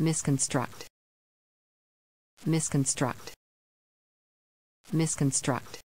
Misconstruct. Misconstruct. Misconstruct.